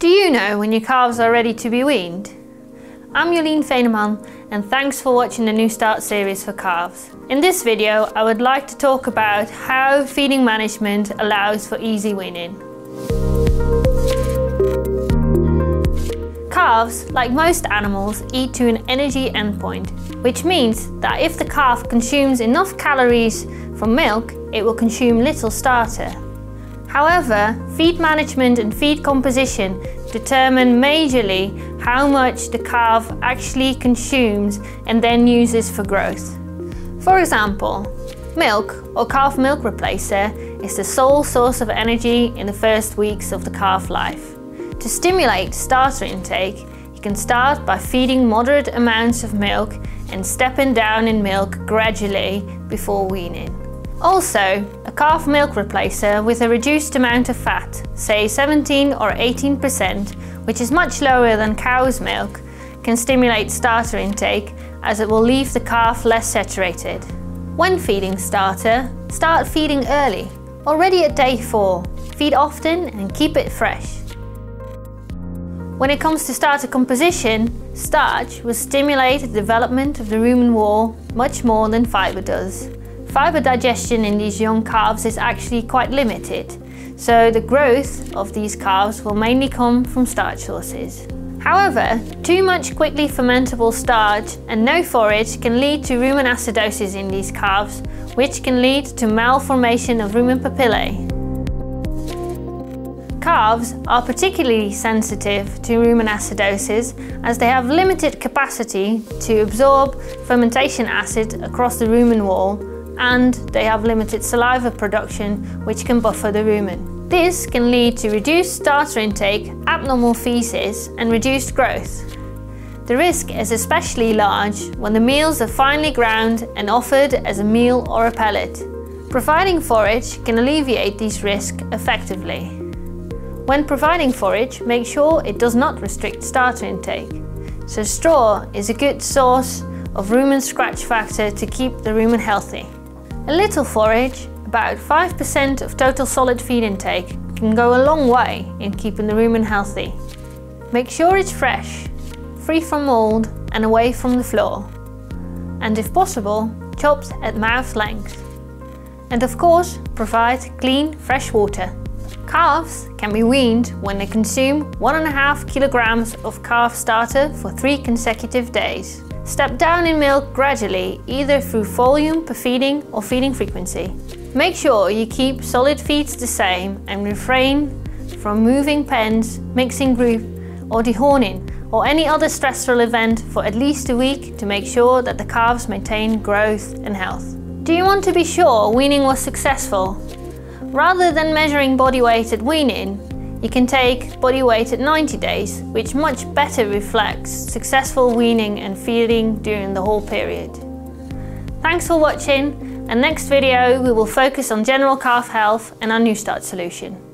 Do you know when your calves are ready to be weaned? I'm Jolien Veneman and thanks for watching the Nustart series for calves. In this video I would like to talk about how feeding management allows for easy weaning. Calves, like most animals, eat to an energy endpoint, which means that if the calf consumes enough calories from milk, it will consume little starter. However, feed management and feed composition determine majorly how much the calf actually consumes and then uses for growth. For example, milk or calf milk replacer is the sole source of energy in the first weeks of the calf life. To stimulate starter intake, you can start by feeding moderate amounts of milk and stepping down in milk gradually before weaning. Also, a calf milk replacer with a reduced amount of fat, say 17 or 18%, which is much lower than cow's milk, can stimulate starter intake as it will leave the calf less saturated. When feeding starter, start feeding early, already at day 4. Feed often and keep it fresh. When it comes to starter composition, starch will stimulate the development of the rumen wall much more than fibre does. Fibre digestion in these young calves is actually quite limited, so the growth of these calves will mainly come from starch sources. However, too much quickly fermentable starch and no forage can lead to rumen acidosis in these calves, which can lead to malformation of rumen papillae. Calves are particularly sensitive to rumen acidosis as they have limited capacity to absorb fermentation acid across the rumen wall and they have limited saliva production which can buffer the rumen. This can lead to reduced starter intake, abnormal feces and reduced growth. The risk is especially large when the meals are finely ground and offered as a meal or a pellet. Providing forage can alleviate these risks effectively. When providing forage, make sure it does not restrict starter intake. So straw is a good source of rumen scratch factor to keep the rumen healthy. A little forage, about 5% of total solid feed intake, can go a long way in keeping the rumen healthy. Make sure it's fresh, free from mould and away from the floor. And if possible, chopped at mouth length. And of course, provide clean, fresh water. Calves can be weaned when they consume 1.5 kilograms of calf starter for three consecutive days. Step down in milk gradually, either through volume per feeding or feeding frequency. Make sure you keep solid feeds the same and refrain from moving pens, mixing group or dehorning or any other stressful event for at least a week to make sure that the calves maintain growth and health. Do you want to be sure weaning was successful? Rather than measuring body weight at weaning, you can take body weight at 90 days, which much better reflects successful weaning and feeding during the whole period. Thanks for watching, and next video we will focus on general calf health and our Nustart solution.